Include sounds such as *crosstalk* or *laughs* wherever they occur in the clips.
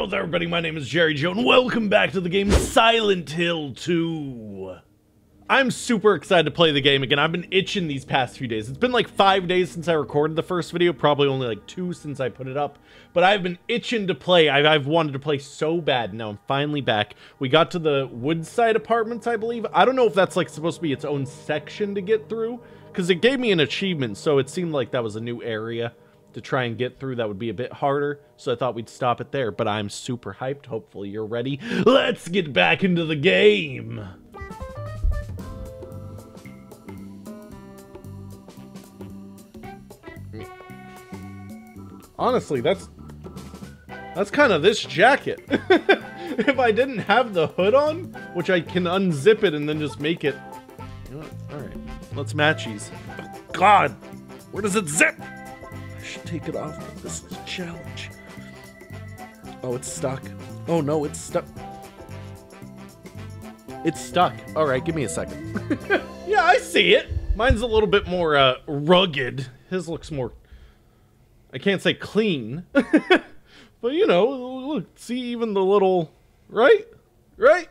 Hello everybody. My name is Jerejoe, and welcome back to the game Silent Hill 2. I'm super excited to play the game again. I've been itching these past few days. It's been like five days since I recorded the first video, probably only like two since I put it up. But I've been itching to play. I've, I've wanted to play so bad. Now I'm finally back. We got to the Woodside Apartments, I believe. I don't know if that's like supposed to be its own section to get through, because it gave me an achievement, so it seemed like that was a new area to try and get through that would be a bit harder. So i thought we'd stop it there but i'm super hyped. Hopefully you're ready. Let's get back into the game. Honestly that's that's kind of this jacket. *laughs* If i didn't have the hood on which i can unzip it and then just make it. You know all right. Let's matchies oh, god where does it zip should take it off. This is a challenge. Oh, it's stuck. Oh no, it's stuck. It's stuck. All right, give me a second. *laughs* yeah, I see it. Mine's a little bit more uh, rugged. His looks more. I can't say clean, *laughs* but you know, look, see even the little, right, right,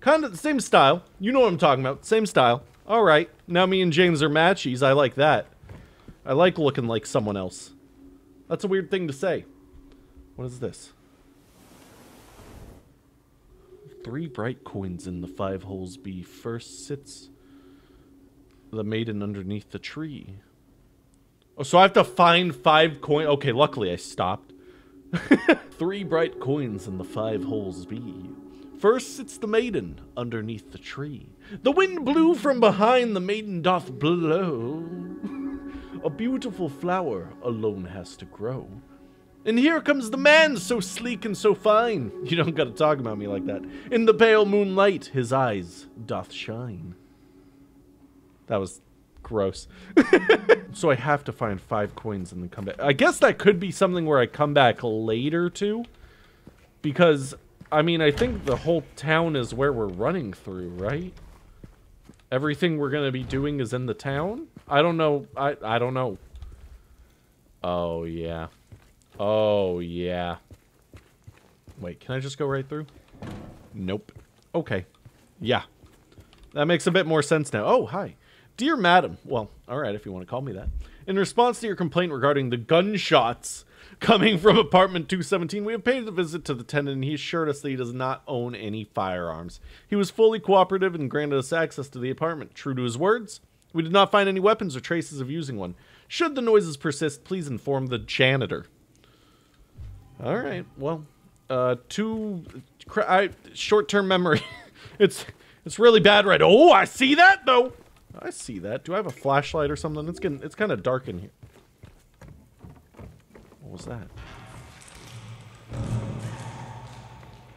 kind of the same style. You know what I'm talking about. Same style. All right, now me and James are matchies. I like that. I like looking like someone else. That's a weird thing to say. What is this? Three bright coins in the five holes B. First sits the maiden underneath the tree. Oh, so I have to find five coins. Okay, luckily I stopped. *laughs* Three bright coins in the five holes B. First sits the maiden underneath the tree. The wind blew from behind, the maiden doth blow. A beautiful flower alone has to grow. And here comes the man, so sleek and so fine. You don't gotta talk about me like that. In the pale moonlight, his eyes doth shine. That was gross. *laughs* so I have to find five coins and then come back. I guess that could be something where I come back later too. Because, I mean, I think the whole town is where we're running through, right? Everything we're gonna be doing is in the town? I don't know. I, I don't know. Oh, yeah. Oh, yeah. Wait, can I just go right through? Nope. Okay. Yeah. That makes a bit more sense now. Oh, hi. Dear Madam. Well, alright if you want to call me that. In response to your complaint regarding the gunshots coming from apartment 217, we have paid a visit to the tenant and he assured us that he does not own any firearms. He was fully cooperative and granted us access to the apartment. True to his words, we did not find any weapons or traces of using one. Should the noises persist, please inform the janitor. All right. Well, uh, two short-term memory. *laughs* it's it's really bad right. Oh, I see that though. I see that. Do I have a flashlight or something? It's getting it's kind of dark in here. What was that?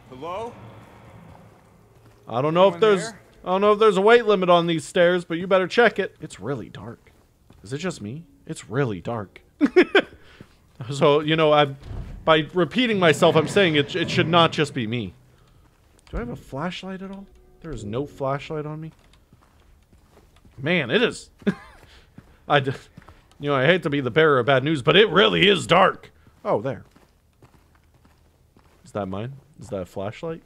Hello? I don't know Anyone if there's there? I don't know if there's a weight limit on these stairs, but you better check it. It's really dark. Is it just me? It's really dark. *laughs* so, you know, I by repeating myself, I'm saying it, it should not just be me. Do I have a flashlight at all? There is no flashlight on me. Man, it is. *laughs* I, d- you know, I hate to be the bearer of bad news, but it really is dark. Oh, there. Is that mine? Is that a flashlight?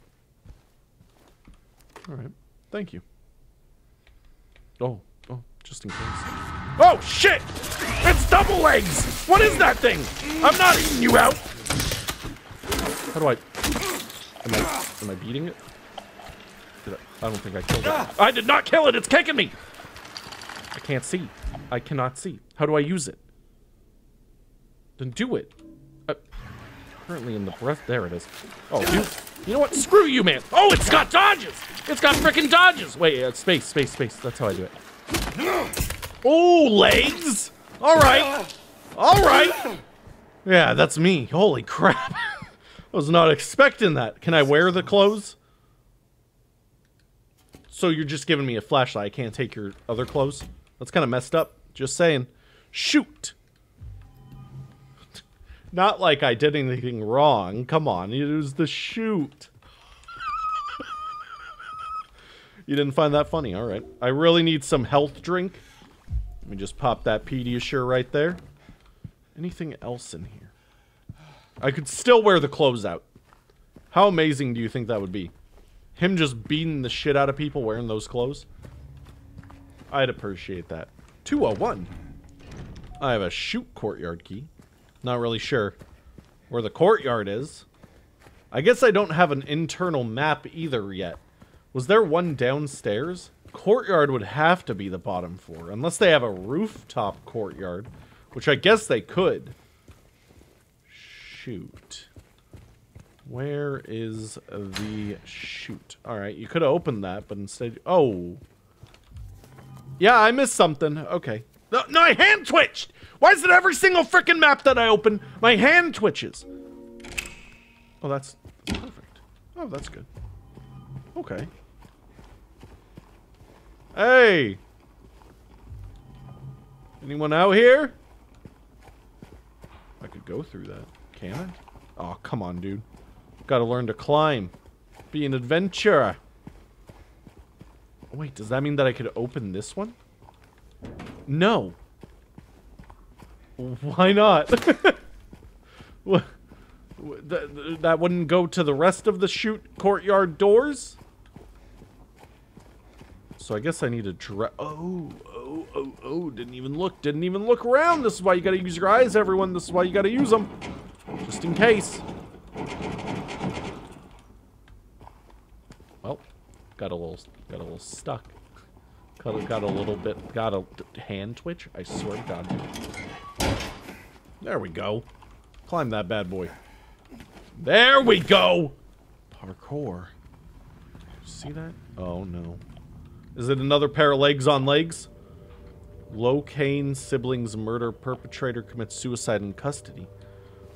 All right. Thank you. Oh, oh, just in case. Oh, shit! It's double legs! What is that thing? I'm not eating you out! How do I... Am I, am I beating it? Did I, I don't think I killed it. I did not kill it! It's kicking me! I can't see. I cannot see. How do I use it? Then do it. Uh, currently in the breath. There it is. Oh, you, you know what? Screw you, man. Oh, it's got dodges. It's got freaking dodges. Wait, uh, space, space, space. That's how I do it. Oh, legs. All right. All right. Yeah, that's me. Holy crap. *laughs* I was not expecting that. Can I wear the clothes? So you're just giving me a flashlight. I can't take your other clothes? That's kind of messed up. Just saying. Shoot. Not like I did anything wrong. Come on, it was the shoot. you didn't find that funny, all right. I really need some health drink. Let me just pop that Pediasure right there. Anything else in here? I could still wear the clothes out. How amazing do you think that would be? Him just beating the shit out of people wearing those clothes? I'd appreciate that. 201. I have a shoot courtyard key. Not really sure where the courtyard is. I guess I don't have an internal map either yet. Was there one downstairs? Courtyard would have to be the bottom floor, unless they have a rooftop courtyard, which I guess they could. Shoot. Where is the shoot? Alright, you could have opened that, but instead... Oh. Yeah, I missed something. Okay. No, no, my hand twitched! Why is it every single freaking map that I open, my hand twitches? Oh, that's, that's perfect. Oh, that's good. Okay. Hey! Anyone out here? I could go through that. Can I? Oh, come on, dude. Gotta learn to climb. Be an adventurer. Wait, does that mean that I could open this one? No. Why not? *laughs* That, that wouldn't go to the rest of the shoot courtyard doors? So I guess I need to dra- Oh, oh, oh, oh, didn't even look, didn't even look around. This is why you gotta use your eyes, everyone. This is why you gotta use them. Just in case. Well, got a little, got a little stuck. Got a, got a little bit, got a hand twitch. I swear to God. There we go. Climb that bad boy. There we go! Parkour. See that? Oh, no. Is it another pair of legs on legs? Low Locane siblings murder perpetrator commits suicide in custody.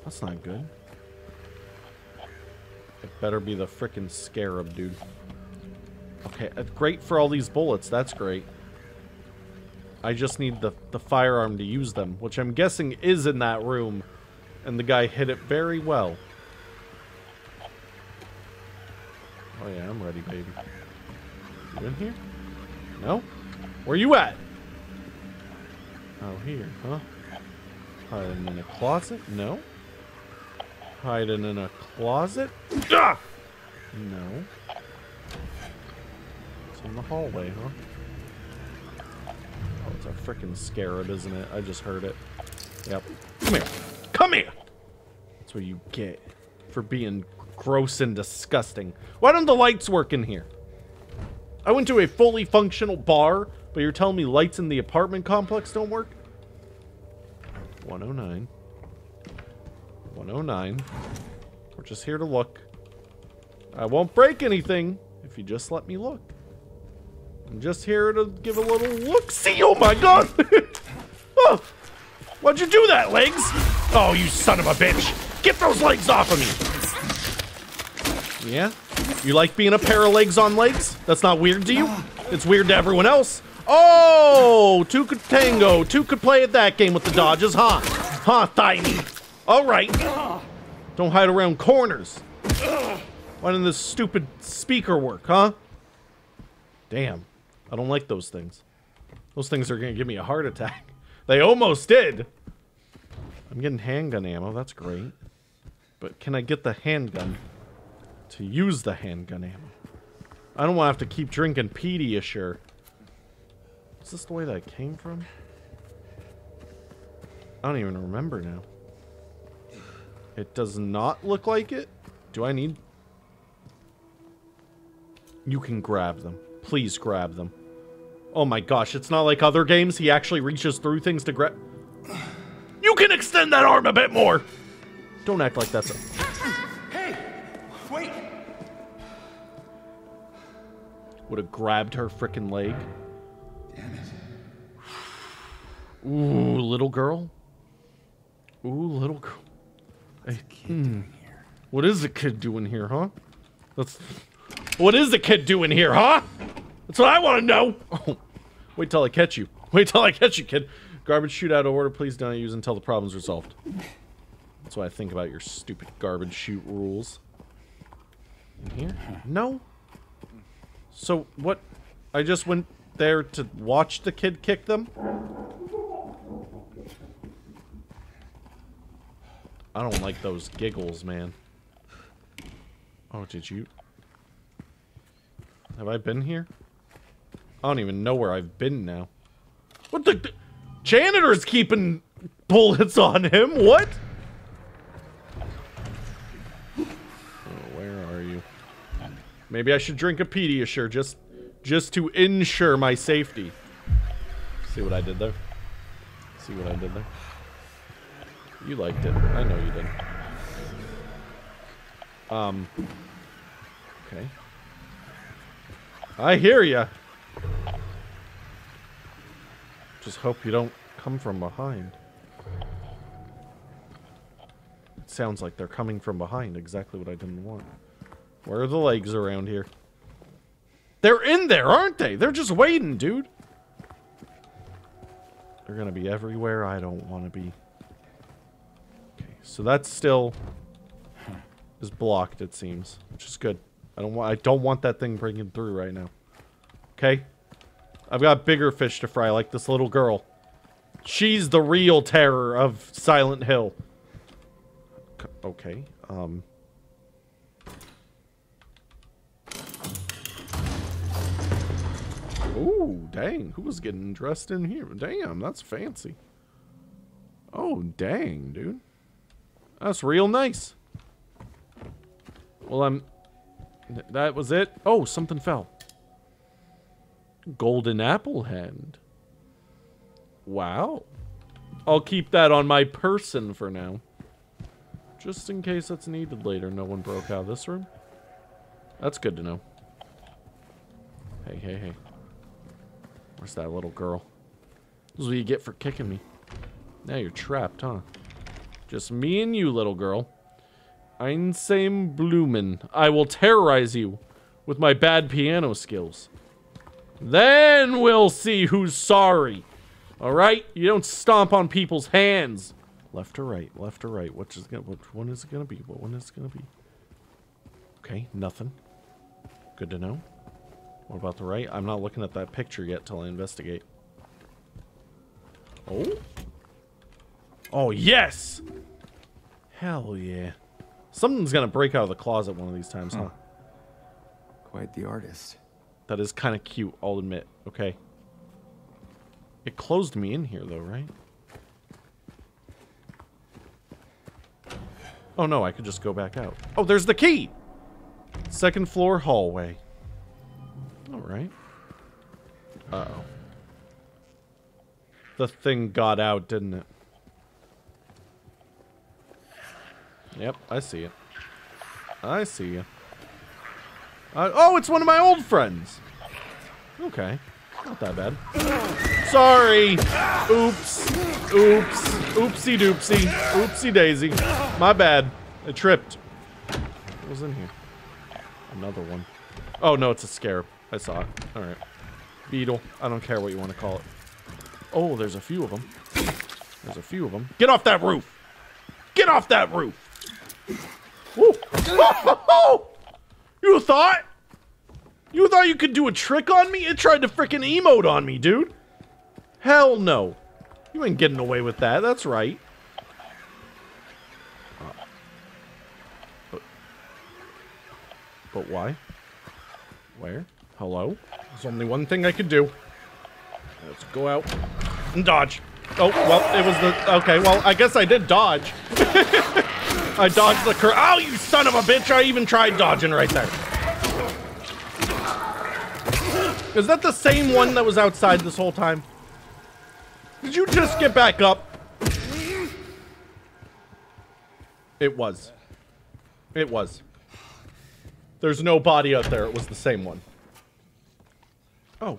That's not good. It better be the frickin' scarab, dude. Okay, uh, great for all these bullets. That's great. I just need the, the firearm to use them, which I'm guessing is in that room. And the guy hit it very well. Oh yeah, I'm ready, baby. You in here? No? Where you at? Oh, here, huh? Hiding in a closet? No. Hiding in a closet? Ah! No. In the hallway, huh? Oh, it's a freaking scarab, isn't it? I just heard it. Yep. Come here. Come here! That's what you get for being gross and disgusting. Why don't the lights work in here? I went to a fully functional bar, but you're telling me lights in the apartment complex don't work? 109. 109. We're just here to look. I won't break anything if you just let me look. I'm just here to give a little look. See, oh my god! *laughs* oh, why'd you do that, legs? Oh, you son of a bitch! Get those legs off of me! Yeah? You like being a pair of legs on legs? That's not weird to you? It's weird to everyone else. Oh, two could tango. Two could play at that game with the Dodgers, huh? Huh, Tiny? All right. Don't hide around corners. Why didn't this stupid speaker work, huh? Damn. I don't like those things. Those things are going to give me a heart attack. *laughs* They almost did. I'm getting handgun ammo. That's great. But can I get the handgun to use the handgun ammo? I don't want to have to keep drinking Pediasure. Is this the way that I came from? I don't even remember now. It does not look like it. Do I need... You can grab them. Please grab them. Oh my gosh, it's not like other games. He actually reaches through things to grab... You can extend that arm a bit more! Don't act like that's a... Hey! Wait! Would have grabbed her frickin' leg. Damn it. Ooh, little girl. Ooh, little girl. Hey, hmm. What is the kid doing here, huh? That's. What is the kid doing here, huh? That's what I want to know. Oh, wait till I catch you. Wait till I catch you, kid. Garbage shootout order, please don't use until the problem's resolved. That's what I think about your stupid garbage chute rules. In here? No. So what? I just went there to watch the kid kick them. I don't like those giggles, man. Oh, did you? Have I been here? I don't even know where I've been now. What the? the janitor's keeping bullets on him. What? Oh, where are you? Maybe I should drink a Pediasure just, just to ensure my safety. See what I did there? See what I did there? You liked it. I know you did. Um. Okay. I hear ya. Just hope you don't come from behind. It sounds like they're coming from behind. Exactly what I didn't want. Where are the legs around here? They're in there, aren't they? They're just waiting, dude. They're gonna be everywhere I don't want to be. Okay, so that's still hmm. is blocked, it seems, which is good. I don't want I don't want that thing breaking through right now. Okay? I've got bigger fish to fry, like this little girl. She's the real terror of Silent Hill. Okay, um... Ooh, dang. Who was getting dressed in here? Damn, that's fancy. Oh, dang, dude. That's real nice. Well, I'm... Th that was it? Oh, something fell. Golden apple hand. Wow. I'll keep that on my person for now. Just in case it's needed later. No one broke out of this room. That's good to know. Hey, hey, hey. Where's that little girl? This is what you get for kicking me. Now you're trapped, huh? Just me and you, little girl. Einsame Blumen. I will terrorize you with my bad piano skills. Then we'll see who's sorry. Alright? You don't stomp on people's hands. Left or right? Left or right? Which is gonna, which one is it gonna be? What one is it gonna be? Okay, nothing. Good to know. What about the right? I'm not looking at that picture yet till I investigate. Oh? Oh, yes! Hell yeah. Something's gonna break out of the closet one of these times, huh? huh? Quite the artist. That is kind of cute, I'll admit. Okay. It closed me in here, though, right? Oh, no, I could just go back out. Oh, there's the key! Second floor hallway. Alright. Uh-oh. The thing got out, didn't it? Yep, I see it. I see you. Uh, oh, it's one of my old friends. Okay. Not that bad. Sorry. Oops. Oops. Oopsie doopsie. Oopsie daisy. My bad. I tripped. What was in here? Another one. Oh, no, it's a scarab. I saw it. Alright. Beetle. I don't care what you want to call it. Oh, there's a few of them. There's a few of them. Get off that roof! Get off that roof! Woo. *laughs* You thought? You thought you could do a trick on me? It tried to freaking emote on me, dude. Hell no. You ain't getting away with that. That's right. Uh, but, but why? Where? Hello? There's only one thing I could do. Let's go out and dodge. Oh, well, it was the... Okay, well, I guess I did dodge. *laughs* I dodged the cur- Oh, you son of a bitch! I even tried dodging right there. Is that the same one that was outside this whole time? Did you just get back up? It was. It was. There's no body out there. It was the same one. Oh.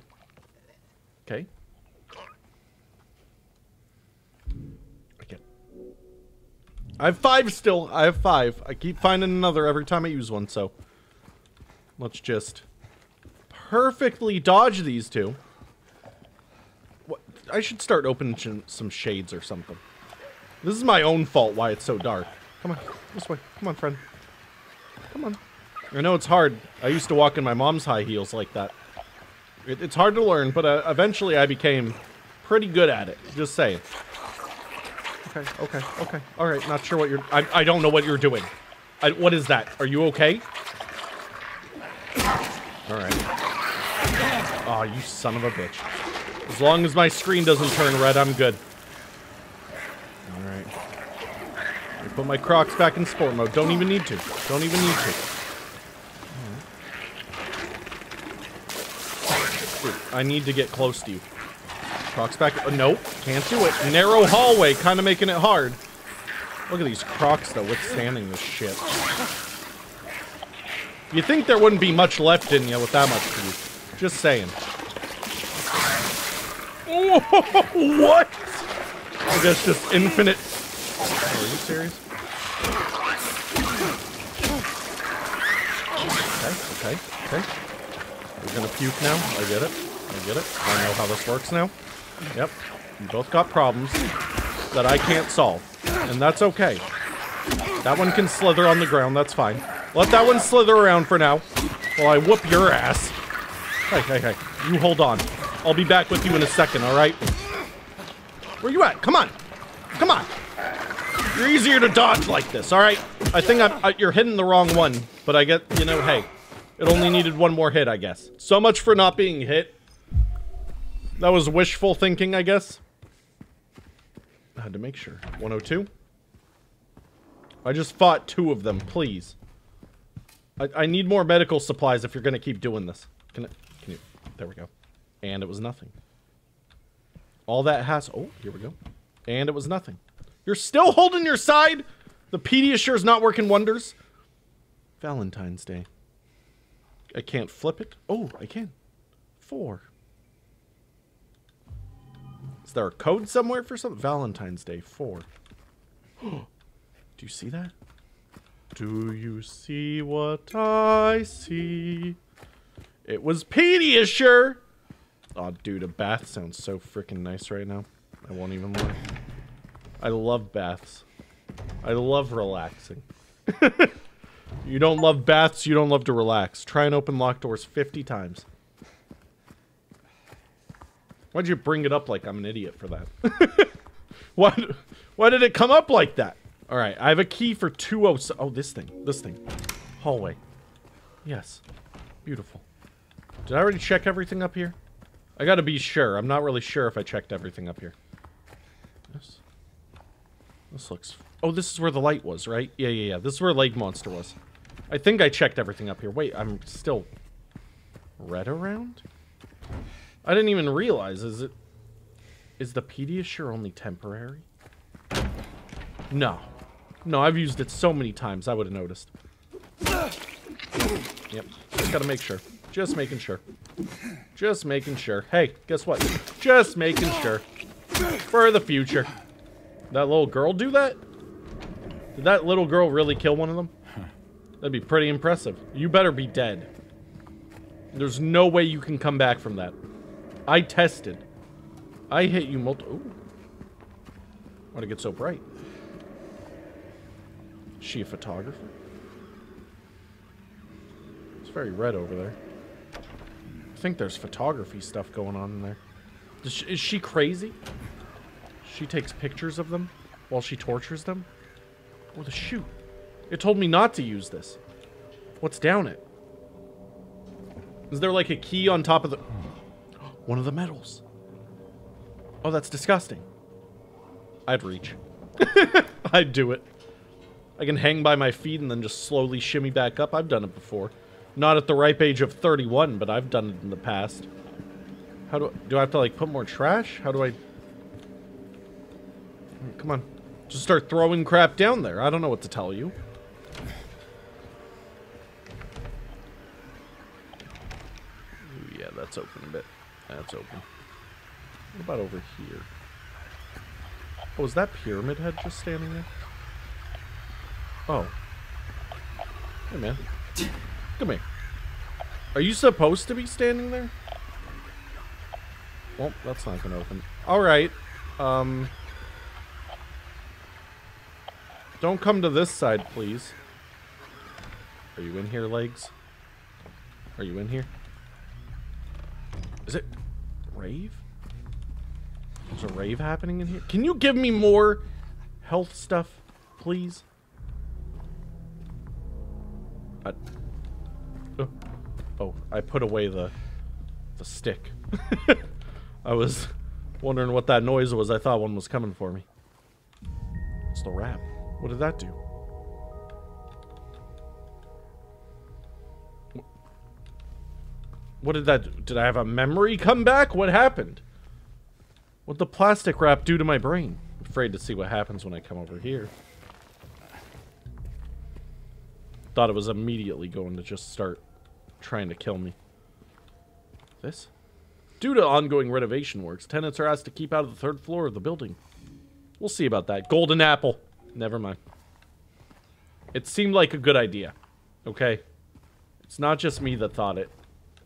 Okay. I have five still. I have five. I keep finding another every time I use one, so... Let's just perfectly dodge these two. What? I should start opening some shades or something. This is my own fault why it's so dark. Come on. This way. Come on, friend. Come on. I know it's hard. I used to walk in my mom's high heels like that. It, it's hard to learn, but uh, eventually I became pretty good at it. Just saying okay, okay, okay. All right, not sure what you're... I, I don't know what you're doing. I, what is that? Are you okay? Alright. Oh, you son of a bitch. As long as my screen doesn't turn red, I'm good. Alright. I put my Crocs back in sport mode. Don't even need to. Don't even need to. I need to get close to you. Crocs back. Uh, nope. Can't do it. Narrow hallway, kind of making it hard. Look at these Crocs, though, withstanding this shit. You think there wouldn't be much left in you with that much food. Just saying. *laughs* what? I guess just infinite... Are you serious? Okay, okay, okay. We're gonna puke now. I get it. I get it. I know how this works now. Yep. We both got problems that I can't solve. And that's okay. That one can slither on the ground, that's fine. Let that one slither around for now. While I whoop your ass. Hey, hey, hey. You hold on. I'll be back with you in a second, alright? Where you at? Come on. Come on. You're easier to dodge like this, alright? I think I'm, I, you're hitting the wrong one. But I get, you know, hey. It only needed one more hit, I guess. So much for not being hit. That was wishful thinking, I guess. I had to make sure. 102? I just fought two of them, please. I, I need more medical supplies if you're going to keep doing this. Can, I, can you... There we go. And it was nothing. All that has... Oh, here we go. And it was nothing. You're still holding your side? The Pediasure's not working wonders? Valentine's Day. I can't flip it. Oh, I can. Four. Is there a code somewhere for something? Valentine's Day 4. *gasps* Do you see that? Do you see what I see? It was Pediasure! Oh, dude, a bath sounds so freaking nice right now. I won't even lie. I love baths. I love relaxing. *laughs* you don't love baths, you don't love to relax. Try and open locked doors 50 times. Why'd you bring it up like I'm an idiot for that? *laughs* why, why did it come up like that? All right, I have a key for 207. Oh, this thing. This thing. Hallway. Yes. Beautiful. Did I already check everything up here? I gotta be sure. I'm not really sure if I checked everything up here. This. This looks... Oh, this is where the light was, right? Yeah, yeah, yeah. This is where Leg Monster was. I think I checked everything up here. Wait, I'm still... Red around? I didn't even realize. Is it... Is the Pediasure only temporary? No. No, I've used it so many times, I would have noticed. Yep. Just gotta make sure. Just making sure. Just making sure. Hey, guess what? Just making sure. For the future. That little girl do that? Did that little girl really kill one of them? That'd be pretty impressive. You better be dead. There's no way you can come back from that. I tested. I hit you multiple... Why'd it get so bright? Is she a photographer? It's very red over there. I think there's photography stuff going on in there. Is she, is she crazy? She takes pictures of them while she tortures them? Oh, the chute. It told me not to use this. What's down it? Is there like a key on top of the... One of the medals. Oh, that's disgusting. I'd reach. *laughs* I'd do it. I can hang by my feet and then just slowly shimmy back up. I've done it before. Not at the ripe age of 31, but I've done it in the past. How do I, do I have to like put more trash? How do I Come on. Just start throwing crap down there. I don't know what to tell you. Ooh, yeah, that's open a bit. That's open. What about over here? Oh, is that Pyramid Head just standing there? Oh. Hey, man. Come here. Are you supposed to be standing there? Well, that's not gonna open. Alright. Um... Don't come to this side, please. Are you in here, legs? Are you in here? Is it rave? There's a rave happening in here? Can you give me more health stuff, please? Uh, Oh, I put away the the stick. *laughs* I was wondering what that noise was. I thought one was coming for me. It's the rat. What did that do? What did that? Did I have a memory come back? What happened? What'd the plastic wrap do to my brain? I'm afraid to see what happens when I come over here. Thought it was immediately going to just start trying to kill me. This? Due to ongoing renovation works, tenants are asked to keep out of the third floor of the building. We'll see about that. Golden apple. Never mind. It seemed like a good idea. Okay? It's not just me that thought it.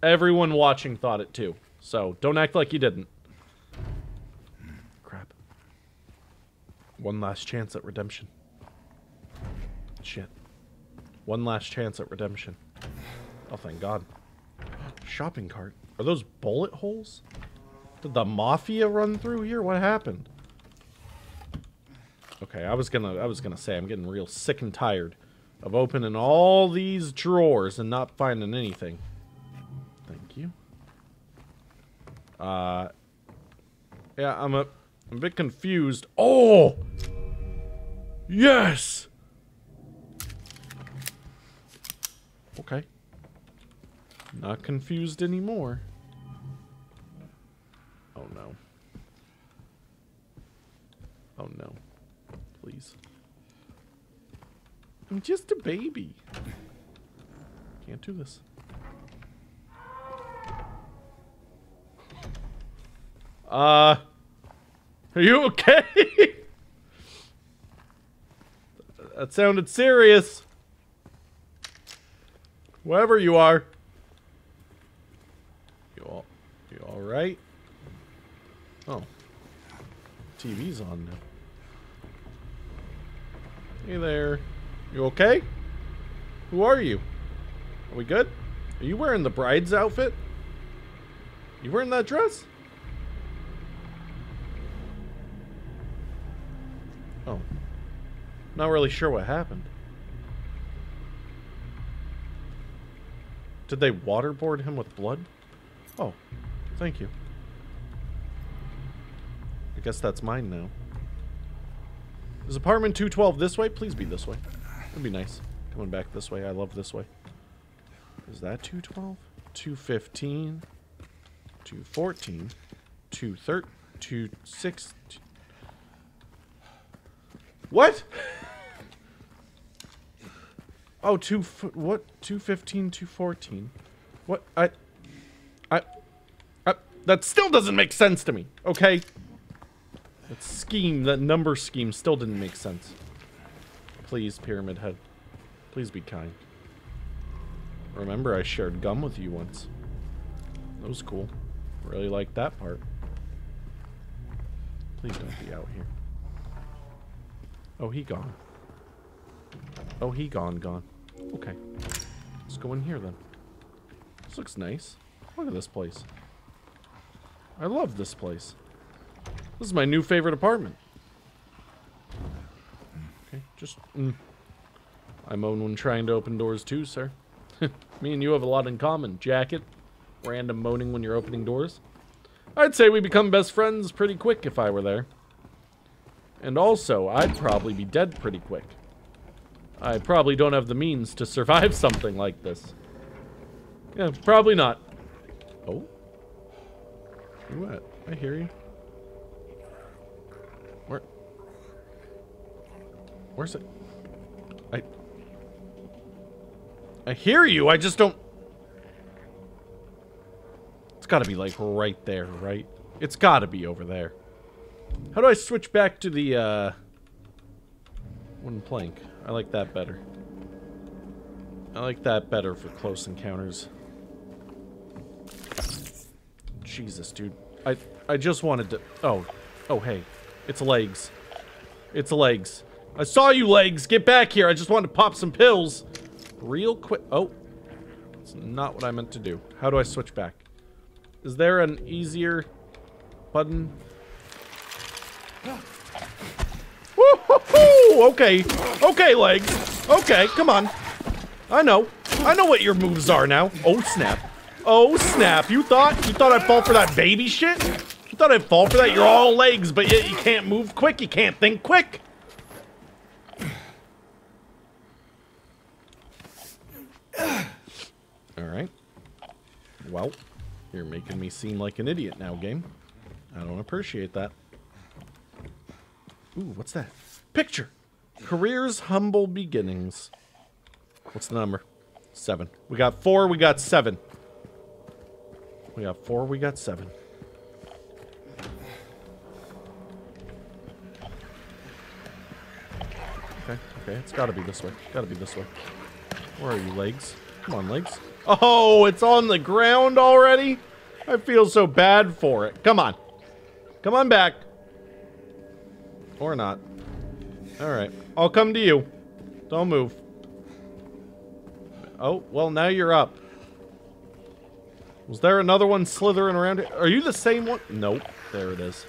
Everyone watching thought it too. So, don't act like you didn't. Crap. One last chance at redemption. Shit. One last chance at redemption. Oh, thank God. *gasps* Shopping cart. Are those bullet holes? Did the mafia run through here? What happened? Okay, I was gonna I was gonna say I'm getting real sick and tired of opening all these drawers and not finding anything. Uh Yeah, I'm a I'm a bit confused. Oh! Yes! Okay. Not confused anymore. Oh no. Oh no. Please. I'm just a baby. Can't do this. Uh. Are you okay? *laughs* that sounded serious. Whoever you are. You all, you all right? Oh. TV's on now. Hey there. You okay? Who are you? Are we good? Are you wearing the bride's outfit? You wearing that dress? Not really sure what happened. Did they waterboard him with blood? Oh, thank you. I guess that's mine now. Is apartment 212 this way? Please be this way. That'd be nice. Coming back this way. I love this way. Is that 212? 215. 214. 213. 26. What? *laughs* Oh, two, what? 215, 214. What? I, I, I, that still doesn't make sense to me, okay? That scheme, that number scheme still didn't make sense. Please, Pyramid Head. Please be kind. Remember, I shared gum with you once. That was cool. Really liked that part. Please don't be out here. Oh, he gone. Oh, he gone, gone. Okay. Let's go in here then. This looks nice. Look at this place. I love this place. This is my new favorite apartment. Okay, just... Mm. I moan when trying to open doors too, sir. *laughs* Me and you have a lot in common. Jacket. Random moaning when you're opening doors. I'd say we become best friends pretty quick if I were there. And also, I'd probably be dead pretty quick. I probably don't have the means to survive *laughs* something like this. Yeah, probably not. Oh? What? I hear you. Where? Where's it? I... I hear you, I just don't... It's gotta be, like, right there, right? It's gotta be over there. How do I switch back to the, uh... Wooden plank? I like that better. I like that better for close encounters. Jesus, dude. I I just wanted to... Oh. Oh, hey. It's legs. It's legs. I saw you, legs! Get back here! I just wanted to pop some pills! Real quick... Oh. It's not what I meant to do. How do I switch back? Is there an easier button? Okay. Okay, legs. Okay, come on. I know. I know what your moves are now. Oh, snap. Oh, snap. You thought? You thought I'd fall for that baby shit? You thought I'd fall for that? You're all legs, but yet you can't move quick. You can't think quick. All right. Well, you're making me seem like an idiot now, game. I don't appreciate that. Ooh, what's that? Picture. Career's humble beginnings. What's the number? Seven. We got four, we got seven. We got four, we got seven. Okay, okay, it's gotta be this way. Gotta be this way. Where are you, legs? Come on, legs. Oh, it's on the ground already? I feel so bad for it. Come on. Come on back. Or not. Alright. I'll come to you. Don't move. Oh, well, now you're up. Was there another one slithering around it? Are you the same one? Nope. There it is.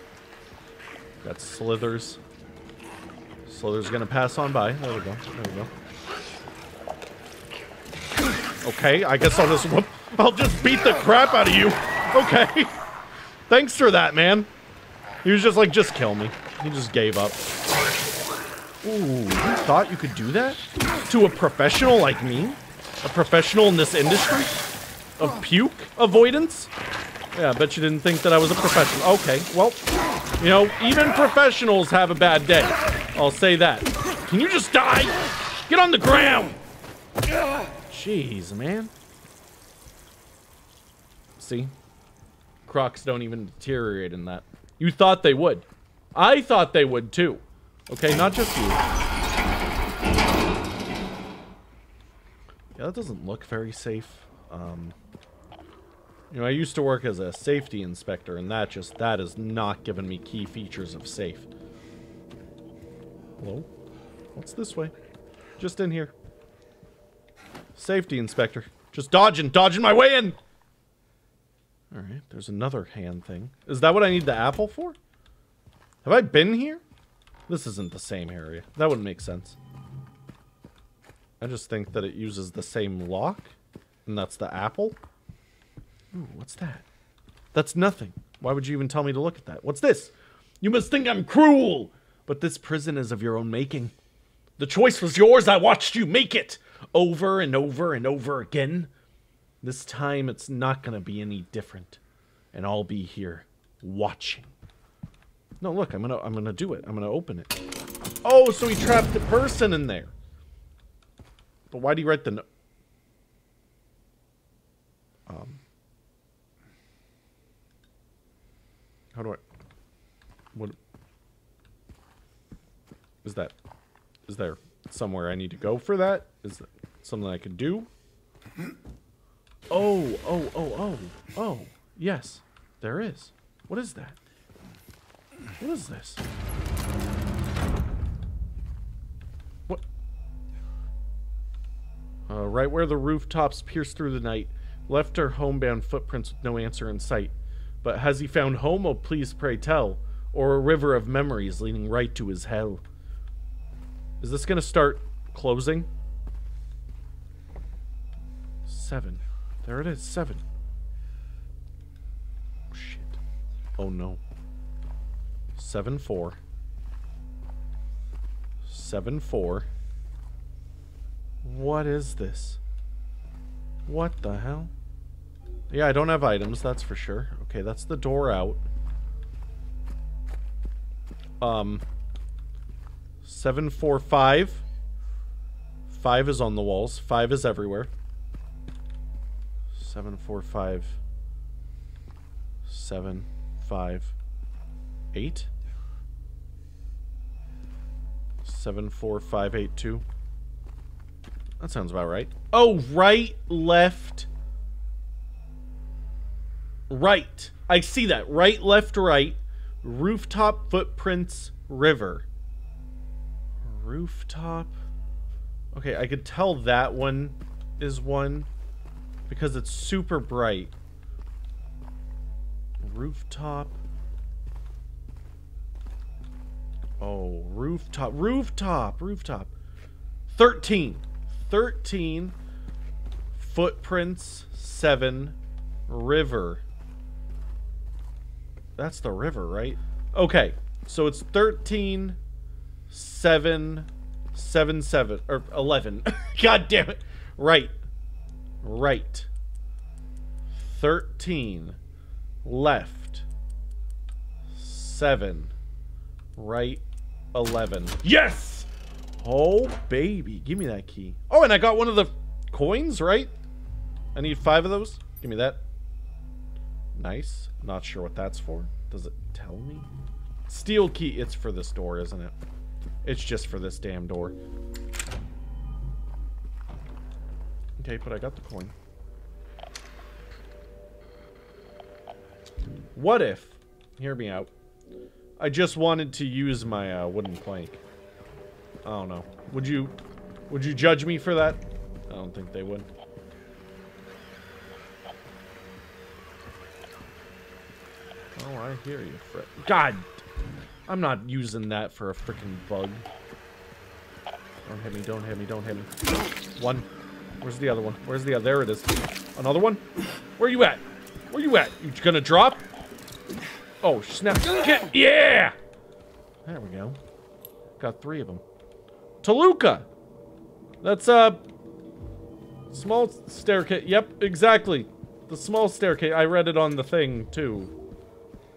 Got slithers. Slither's gonna pass on by. There we go. There we go. Okay, I guess I'll just whoop. I'll just beat the crap out of you. Okay. Thanks for that, man. He was just like, just kill me. He just gave up. Ooh, you thought you could do that? To a professional like me? A professional in this industry? Of puke avoidance? Yeah, I bet you didn't think that I was a professional. Okay, well, you know, even professionals have a bad day. I'll say that. Can you just die? Get on the ground! Jeez, man. See? Crocs don't even deteriorate in that. You thought they would. I thought they would too. Okay, not just you. Yeah, that doesn't look very safe. Um, you know, I used to work as a safety inspector, and that just, that is not giving me key features of safe. Hello? What's this way? Just in here. Safety inspector. Just dodging, dodging my way in! Alright, there's another hand thing. Is that what I need the apple for? Have I been here? This isn't the same area. That wouldn't make sense. I just think that it uses the same lock. And that's the apple. Ooh, what's that? That's nothing. Why would you even tell me to look at that? What's this? You must think I'm cruel! But this prison is of your own making. The choice was yours. I watched you make it. Over and over and over again. This time it's not going to be any different. And I'll be here watching. No, look, I'm to I'm to do it. I'm to open it. Oh, so he trapped the person in there. But why do you write the no Um How do I What Is that Is there somewhere I need to go for that? Is that something I can do? Oh, oh, oh, oh, oh. Yes, there is. What is that? What is this? What? Uh, right where the rooftops pierce through the night. Left our homebound footprints with no answer in sight. But has he found home? Oh, please pray tell. Or a river of memories leading right to his hell. Is this gonna start closing? Seven. There it is, seven. Shit. Oh no. Seven four. Seven four. What is this? What the hell? Yeah, I don't have items, that's for sure. Okay, that's the door out. Um. Seven four five. Five is on the walls. Five is everywhere. Seven, four, five, seven, five, eight. Seven, four, five, eight, two. That sounds about right. Oh, right, left, right. I see that. Right, left, right. Rooftop, footprints, river. Rooftop. Okay, I could tell that one is one because it's super bright. Rooftop. Oh, rooftop, rooftop, rooftop. 13. 13. Footprints, 7. River. That's the river, right? Okay, so it's 13, 7, 7, 7, or 11. *laughs* God damn it. Right. Right. 13. Left. 7. Right. 11. Yes! Oh, baby. Give me that key. Oh, and I got one of the coins, right? I need five of those. Give me that. Nice. Not sure what that's for. Does it tell me? Steel key. It's for this door, isn't it? It's just for this damn door. Okay, but I got the coin. What if, hear me out, I just wanted to use my uh, wooden plank? I don't know. Would you, would you judge me for that? I don't think they would. Oh, I hear you, Fred. God, I'm not using that for a freaking bug. Don't hit me, don't hit me, don't hit me. One. Where's the other one? Where's the other? There it is. Another one? Where are you at? Where are you at? You gonna drop? Oh, snap. Get, yeah! There we go. Got three of them. Toluca! That's, uh... Small staircase. Yep, exactly. The small staircase. I read it on the thing, too.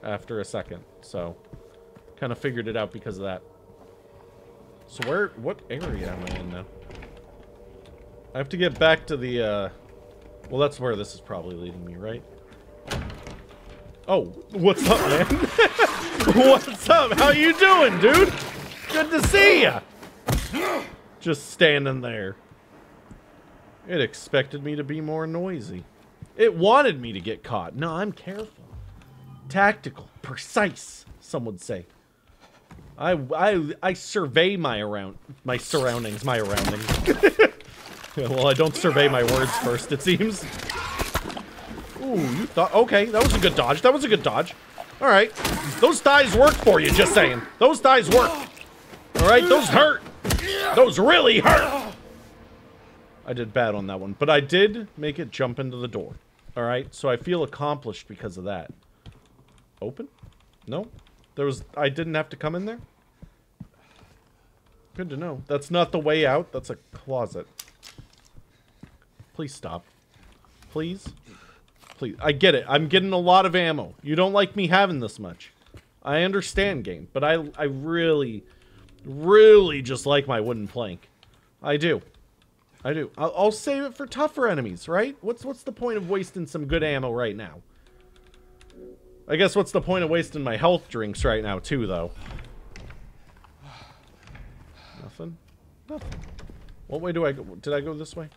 After a second, so... Kind of figured it out because of that. So where... What area am I in now? I have to get back to the, uh... Well, that's where this is probably leading me, right? Oh, what's up, man? *laughs* what's up? How you doing, dude? Good to see ya! Just standing there. It expected me to be more noisy. It wanted me to get caught. No, I'm careful. Tactical. Precise, some would say. I, I, I survey my around my surroundings, my surroundings. *laughs* well, I don't survey my words first, it seems. Ooh, you thought... Okay, that was a good dodge. That was a good dodge. All right. Those thighs work for you, just saying. Those thighs work. All right, those hurt. Those really hurt. I did bad on that one. But I did make it jump into the door. All right, so I feel accomplished because of that. Open? No? There was... I didn't have to come in there? Good to know. That's not the way out. That's a closet. Please stop. Please? Please. I get it. I'm getting a lot of ammo. You don't like me having this much. I understand, game. But I, I really, really just like my wooden plank. I do. I do. I'll, I'll save it for tougher enemies, right? What's what's the point of wasting some good ammo right now? I guess what's the point of wasting my health drinks right now, too, though? *sighs* Nothing? Nothing. What way do I go? Did I go this way?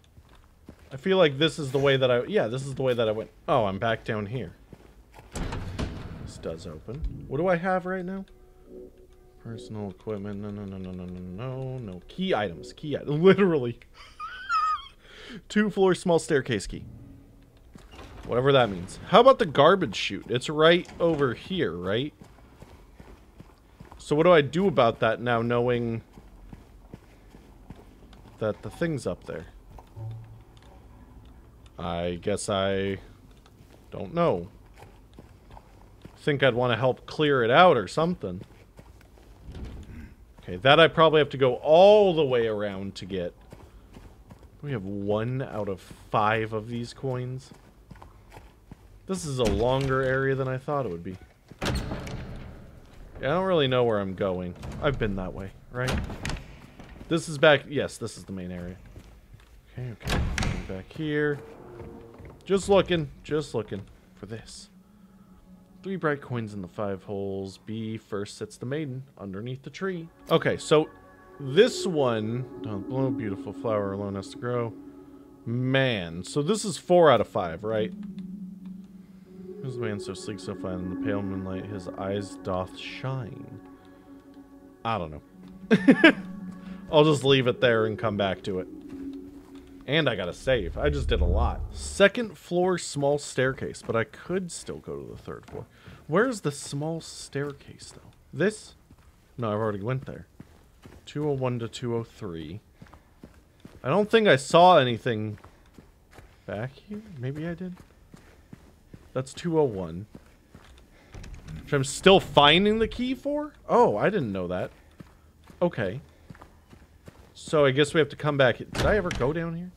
I feel like this is the way that I... Yeah, this is the way that I went. Oh, I'm back down here. This does open. What do I have right now? Personal equipment. No, no, no, no, no, no, no. No. Key items. Key items. *laughs* Literally. Two floor small staircase key. Whatever that means. How about the garbage chute? It's right over here, right? So what do I do about that now knowing that the thing's up there? I guess I don't know. Think I'd want to help clear it out or something. Okay, that I probably have to go all the way around to get. We have one out of five of these coins. This is a longer area than I thought it would be. Yeah, I don't really know where I'm going. I've been that way, right? This is back... Yes, this is the main area. Okay, okay. Back here. Just looking, just looking for this. Three bright coins in the five holes. B first sits the maiden underneath the tree. Okay, so this one, don't blow, beautiful flower alone has to grow. Man, so this is four out of five, right? The man so sleek, so fine in the pale moonlight, his eyes doth shine? I don't know. *laughs* I'll just leave it there and come back to it. And I gotta save. I just did a lot. Second floor small staircase, but I could still go to the third floor. Where's the small staircase, though? This? No, I've already went there. 201 to 203. I don't think I saw anything back here? Maybe I did. That's 201. Which I'm still finding the key for? Oh, I didn't know that. Okay. So I guess we have to come back. Did I ever go down here?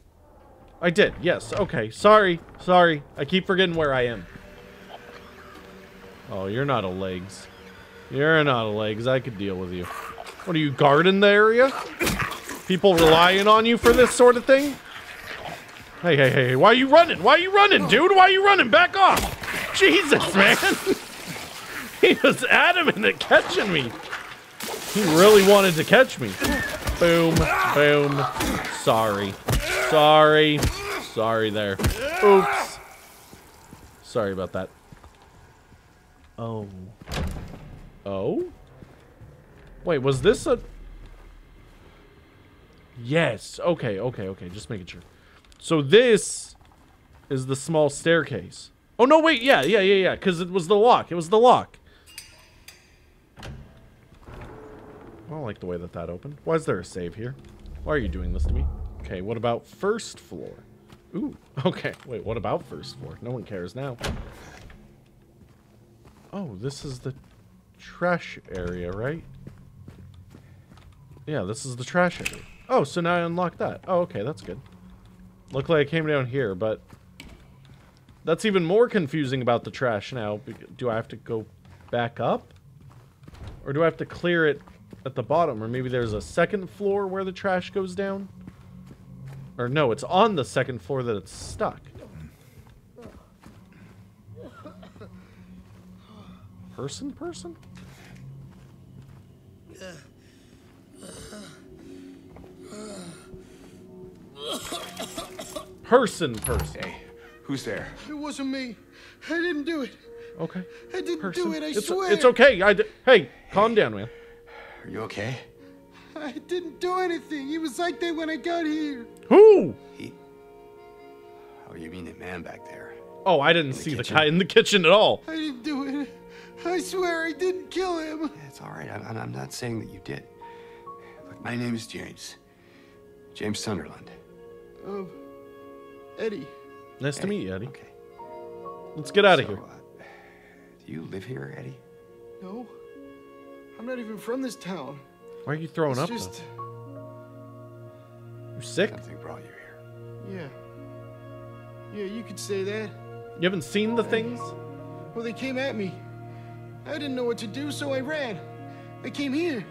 I did, yes. Okay, sorry. Sorry. I keep forgetting where I am. Oh, you're not a legs. You're not a legs. I could deal with you. What are you, guarding the area? People relying on you for this sort of thing? Hey, hey, hey, why are you running? Why are you running, dude? Why are you running? Back off! Jesus, man! *laughs* he was adamant at catching me. He really wanted to catch me. Boom, boom. Sorry. Sorry. Sorry there. Oops. Sorry about that. Oh. Oh? Wait, was this a... Yes. Okay, okay, okay. Just making sure. So this is the small staircase. Oh, no, wait. Yeah, yeah, yeah, yeah. Because it was the lock. It was the lock. I don't like the way that that opened. Why is there a save here? Why are you doing this to me? Okay, what about first floor? Ooh, okay. Wait, what about first floor? No one cares now. Oh, this is the trash area, right? Yeah, this is the trash area. Oh, so now I unlock that. Oh, okay, that's good. Looked like I came down here, but... That's even more confusing about the trash now. Do I have to go back up? Or do I have to clear it at the bottom? Or maybe there's a second floor where the trash goes down? Or no, it's on the second floor that it's stuck. Person, person? Person, person. Hey, who's there? It wasn't me. I didn't do it. Okay. I didn't Person. do it, I it's, swear. It's okay. I d hey, calm down, man. Are you okay? I didn't do anything. He was like that when I got here. Who? He. Oh, you mean the man back there? Oh, I didn't the see the kitchen? guy in the kitchen at all. I didn't do it. I swear I didn't kill him. Yeah, it's all right. I'm, I'm not saying that you did. Look, my name is James. James Sunderland. Um, Eddie. Nice to meet you, Eddie. Okay. Let's get out of So, here. uh, do you live here, Eddie? No. I'm not even from this town. Why are you throwing It's up? just, though? You sick? Something brought you here. yeah. Yeah, you could say that. You haven't seen the things? Well, they came at me. I didn't know what to do, so I ran. I came here.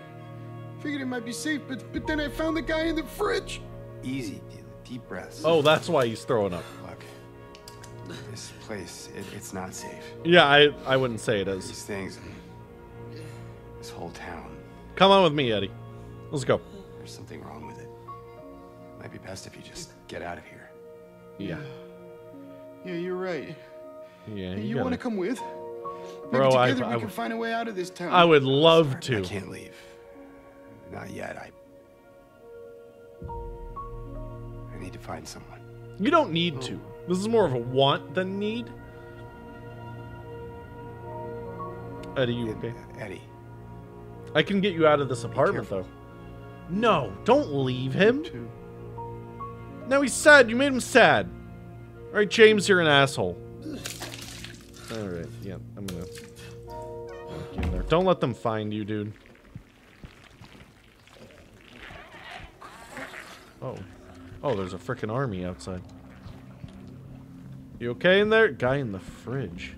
Figured it might be safe, but but then I found the guy in the fridge. Easy, deep, deep breaths. Oh, that's why he's throwing up. Look, this place, it, it's not safe. Yeah, I I wouldn't say it is. These things, this whole town, Come on with me, Eddie. Let's go. there's something wrong with it. Might be best if you just get out of here. Yeah. *sighs* Yeah, you're right. Yeah. Hey, You, you want to come with? Maybe Bro, I- together I we can would- find a way out of this town. I would love I to. can't leave. Not yet. I. I need to find someone. You don't need to. This is more of a want than need. Eddie, you okay? Eddie. I can get you out of this apartment, though. No, don't leave him. Now he's sad. You made him sad. All right, James, you're an asshole. All right, yeah, I'm gonna you in there. Don't let them find you, dude. Oh, oh, there's a freaking army outside. You okay in there? Guy in the fridge.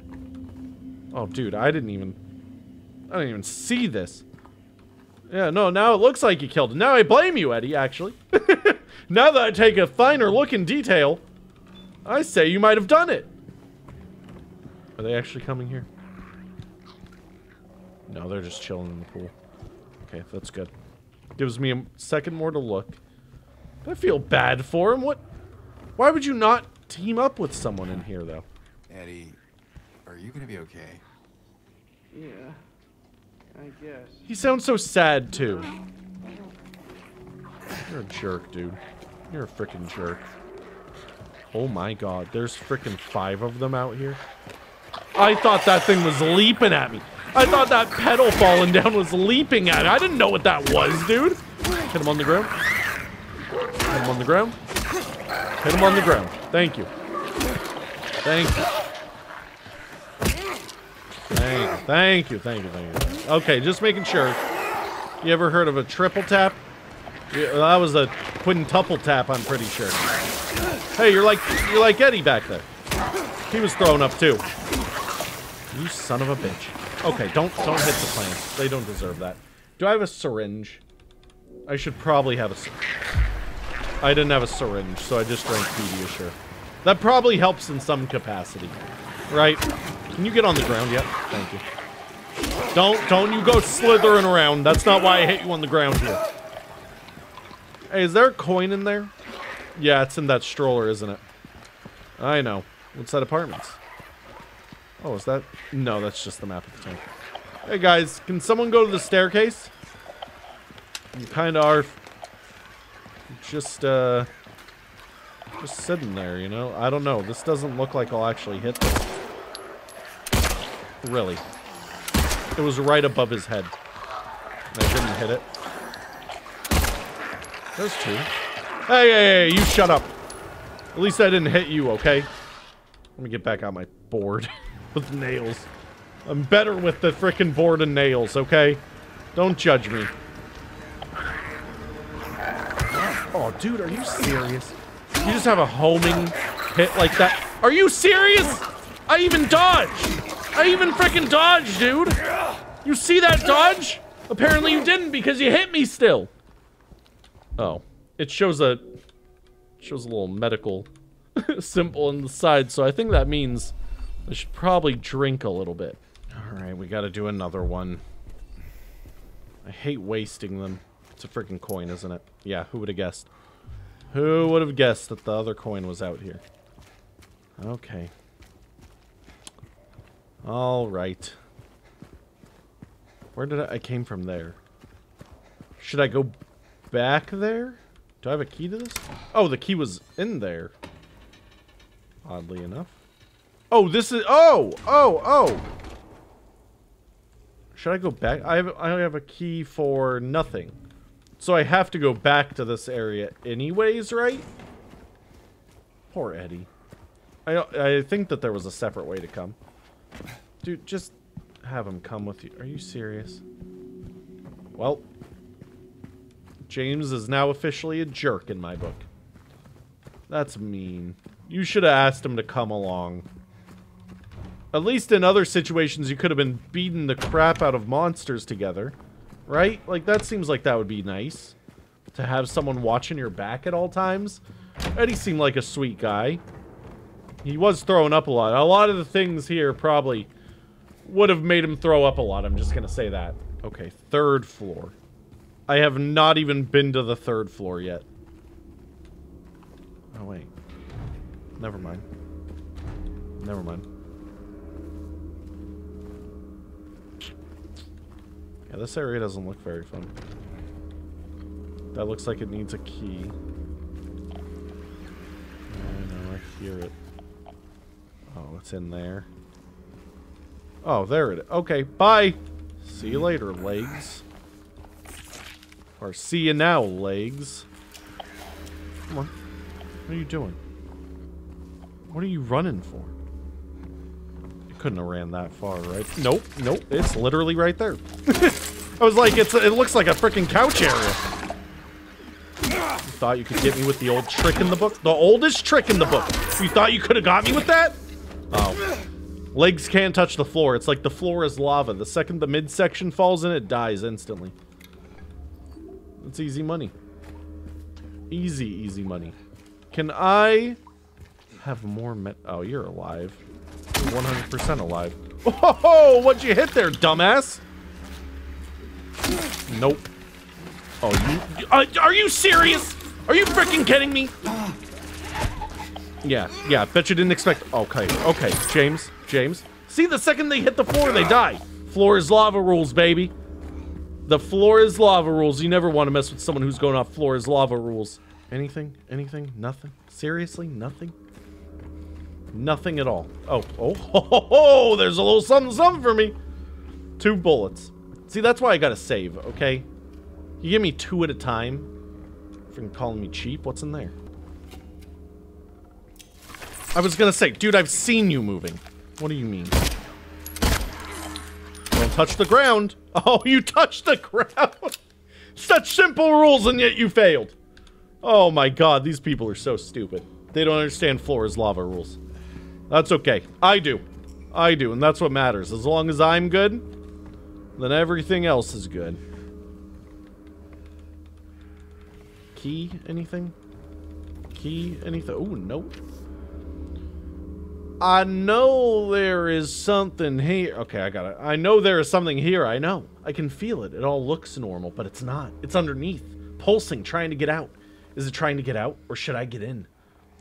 Oh, dude, I didn't even, I didn't even see this. Yeah, no, now it looks like you killed him. Now I blame you, Eddie, actually. *laughs* now that I take a finer look in detail, I say you might have done it. Are they actually coming here? No, they're just chilling in the pool. Okay, that's good. Gives me a second more to look. I feel bad for him. What? Why would you not team up with someone in here, though? Eddie, are you gonna be okay? Yeah. I guess. He sounds so sad, too. You're a jerk, dude. You're a freaking jerk. Oh my god, there's freaking five of them out here. I thought that thing was leaping at me. I thought that pedal falling down was leaping at it. I didn't know what that was, dude. Hit him on the ground. Hit him on the ground. Hit him on the ground. Thank you. Thank you. Thank you. Thank you. Thank you. Thank you. Okay, just making sure. You ever heard of a triple tap? Yeah, that was a quintuple tap, I'm pretty sure. Hey, you're like you're like Eddie back there. He was thrown up too. You son of a bitch. Okay, don't don't hit the plants. They don't deserve that. Do I have a syringe? I should probably have a. I didn't have a syringe, so I just drank Pediasure. That probably helps in some capacity, right? Can you get on the ground yet? Thank you. Don't don't you go slithering around. That's not why I hit you on the ground here. Hey, is there a coin in there? Yeah, it's in that stroller, isn't it? I know. What's that apartments? Oh, is that? No, that's just the map of the tank. Hey guys, can someone go to the staircase? You kind of are just uh just sitting there, you know? I don't know. This doesn't look like I'll actually hit this. Really. It was right above his head. I didn't hit it. There's two. Hey, hey, hey, you shut up. At least I didn't hit you, okay? Let me get back on my board *laughs* with nails. I'm better with the frickin' board and nails, okay? Don't judge me. Oh, dude, are you serious? You just have a homing hit like that? Are you serious? I even dodged! I even freaking dodged, dude! You see that dodge? Apparently you didn't because you hit me still. Oh. It shows a... Shows a little medical *laughs* symbol on the side, so I think that means I should probably drink a little bit. Alright, we gotta do another one. I hate wasting them. It's a freaking coin, isn't it? Yeah, who would have guessed? Who would have guessed that the other coin was out here? Okay. Alright. Where did I... I came from there. Should I go back there? Do I have a key to this? Oh, the key was in there. Oddly enough. Oh, this is... Oh! Oh! Oh! Should I go back? I have, I have a key for nothing. So I have to go back to this area anyways, right? Poor Eddie. I, I think that there was a separate way to come. Dude, just have him come with you. Are you serious? Well, James is now officially a jerk in my book. That's mean. You should have asked him to come along. At least in other situations, you could have been beating the crap out of monsters together. Right? Like, that seems like that would be nice. To have someone watching your back at all times. Eddie seemed like a sweet guy. He was throwing up a lot. A lot of the things here probably would have made him throw up a lot. I'm just going to say that. Okay, third floor. I have not even been to the third floor yet. Oh, wait. Never mind. Never mind. Yeah, this area doesn't look very fun. That looks like it needs a key. I know, I hear it. It's in there. Oh, there it is. Okay, bye! See you later, legs. Or see you now, legs. Come on. What are you doing? What are you running for? You couldn't have ran that far, right? Nope, nope. It's literally right there. *laughs* I was like, it's it looks like a freaking couch area. You thought you could get me with the old trick in the book? The oldest trick in the book. You thought you could have got me with that? Oh. Legs can't touch the floor. It's like the floor is lava. The second the midsection falls in, it dies instantly. It's easy money. Easy, easy money. Can I have more met- Oh, you're alive. 100% alive. Oh, what'd you hit there, dumbass? Nope. Oh, you- uh, Are you serious? Are you freaking kidding me? Yeah, yeah, bet you didn't expect- Okay, okay, James, James. See, the second they hit the floor, they die. Floor is lava rules, baby. The floor is lava rules. You never want to mess with someone who's going off floor is lava rules. Anything? Anything? Nothing? Seriously? Nothing? Nothing at all. Oh, oh, *laughs* ho, ho, ho, there's a little something, something for me. Two bullets. See, that's why I gotta save, okay? You give me two at a time. Freaking calling me cheap. What's in there? I was gonna say, dude, I've seen you moving. What do you mean? Don't touch the ground. *laughs* Oh, you touched the ground. *laughs* Such simple rules, and yet you failed. Oh my god, these people are so stupid. They don't understand floor is lava rules. That's okay. I do. I do, and that's what matters. As long as I'm good, then everything else is good. Key? Anything? Key? Anything? Oh, nope. I know there is something here. Okay, I got it. I know there is something here. I know. I can feel it. It all looks normal, but it's not. It's underneath. Pulsing, trying to get out. Is it trying to get out, or should I get in?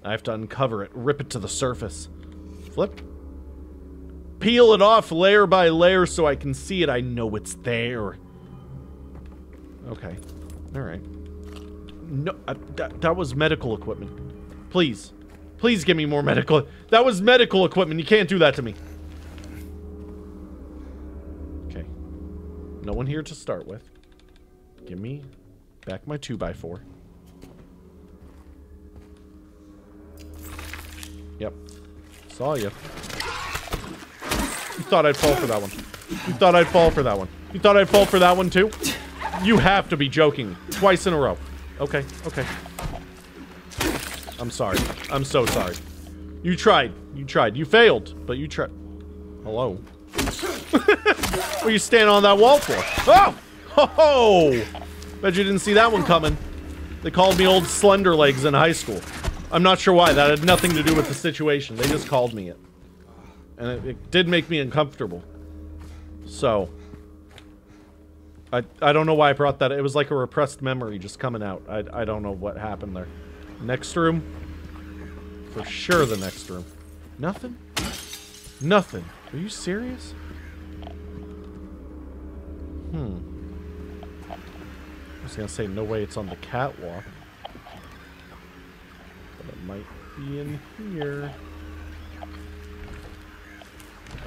I have to uncover it, rip it to the surface. Flip. Peel it off layer by layer so I can see it. I know it's there. Okay. Alright. No, uh, that, that was medical equipment. Please. Please give me more medical. That was medical equipment. You can't do that to me. Okay. No one here to start with. Give me back my 2x4. Yep. Saw you. You thought I'd fall for that one. You thought I'd fall for that one. You thought I'd fall for that one too? You have to be joking. Twice in a row. Okay, okay. I'm sorry. I'm so sorry. You tried. You tried. You failed, but you tried. Hello? *laughs* what are you standing on that wall for? Oh! Ho! Bet you didn't see that one coming. They called me old slender legs in high school. I'm not sure why. That had nothing to do with the situation. They just called me it. And it, it did make me uncomfortable. So. I, I don't know why I brought that. It was like a repressed memory just coming out. I, I don't know what happened there. Next room. For sure the next room. Nothing? Nothing. Are you serious? Hmm. I was gonna say no way it's on the catwalk. But it might be in here.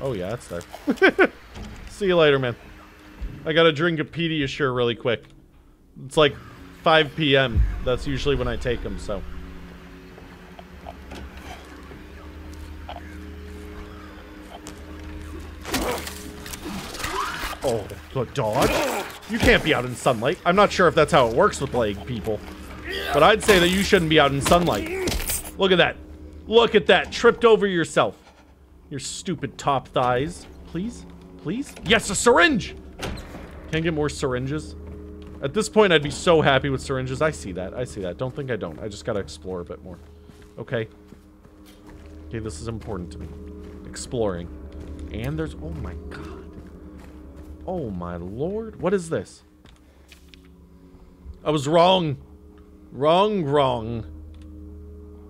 Oh yeah, it's there. *laughs* See you later, man. I gotta drink a Pediasure really quick. It's like 5 p.m. That's usually when I take them, so. Oh, the dog? You can't be out in sunlight. I'm not sure if that's how it works with leg people. But I'd say that you shouldn't be out in sunlight. Look at that. Look at that. Tripped over yourself. Your stupid top thighs. Please? Please? Yes, a syringe! Can I get more syringes? At this point, I'd be so happy with syringes. I see that. I see that. Don't think I don't. I just gotta explore a bit more. Okay. Okay, this is important to me. Exploring. And there's... Oh my god. Oh my lord. What is this? I was wrong. Wrong, wrong.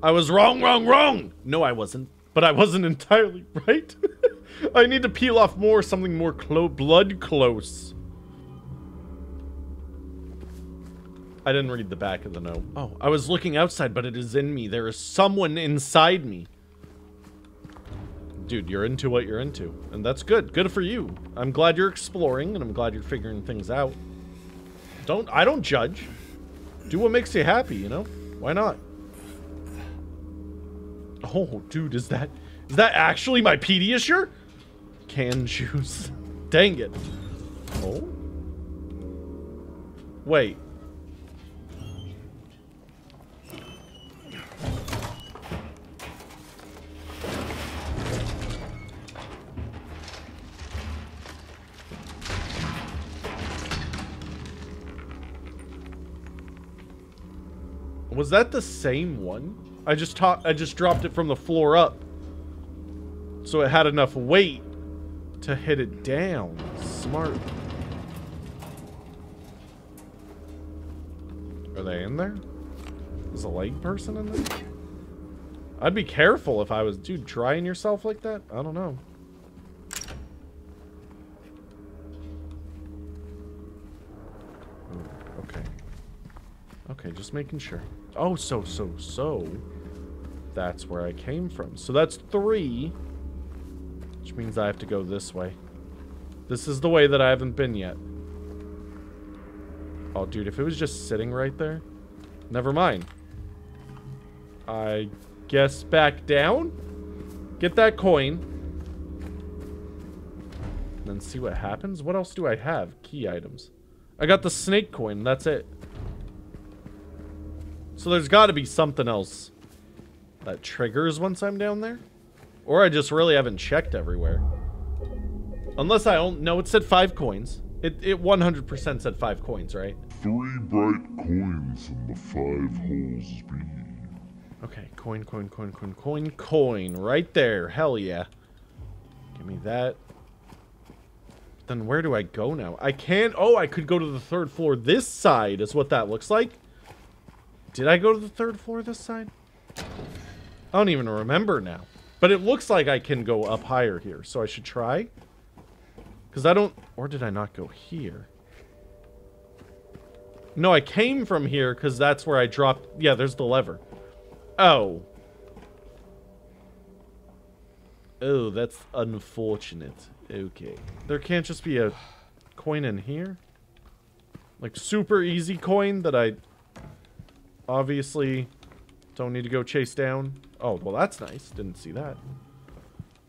I was wrong, wrong, wrong! No, I wasn't. But I wasn't *laughs* entirely right. *laughs* I need to peel off more, something more clo blood close. I didn't read the back of the note. Oh, I was looking outside, but it is in me. There is someone inside me. Dude, you're into what you're into. And that's good. Good for you. I'm glad you're exploring, and I'm glad you're figuring things out. Don't- I don't judge. Do what makes you happy, you know? Why not? Oh, dude, is that... Is that actually my Pediasure? Can juice. *laughs* Dang it. Oh? Wait. Was that the same one? I just I just dropped it from the floor up. So it had enough weight to hit it down. Smart. Are they in there? Is a leg person in there? I'd be careful if I was dude trying yourself like that. I don't know. Ooh, okay. Okay, just making sure. Oh, so, so, so. That's where I came from. So that's three. Which means I have to go this way. This is the way that I haven't been yet. Oh, dude, if it was just sitting right there. Never mind. I guess back down. Get that coin. And then see what happens. What else do I have? Key items. I got the snake coin. That's it. So there's got to be something else that triggers once I'm down there. Or I just really haven't checked everywhere. Unless I don't... No, it said five coins. It, it 100% said five coins, right? Three bright coins in the five holes B. Okay, coin, coin, coin, coin, coin, coin. Right there. Hell yeah. Give me that. Then where do I go now? I can't... Oh, I could go to the third floor. This side is what that looks like. Did I go to the third floor this side? I don't even remember now. But it looks like I can go up higher here, so I should try. Because I don't... Or did I not go here? No, I came from here because that's where I dropped... Yeah, there's the lever. Oh. Oh, that's unfortunate. Okay. There can't just be a coin in here? Like, super easy coin that I obviously don't need to go chase down? Oh, well, that's nice. Didn't see that.